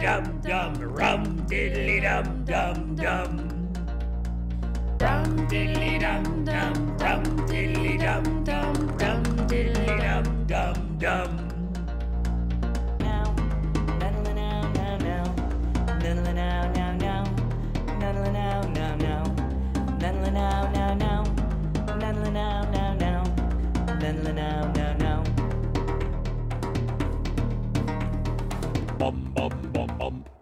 dum dum, rum diddly dum dum dum. Rum diddly dum dum. bum bum bum bum.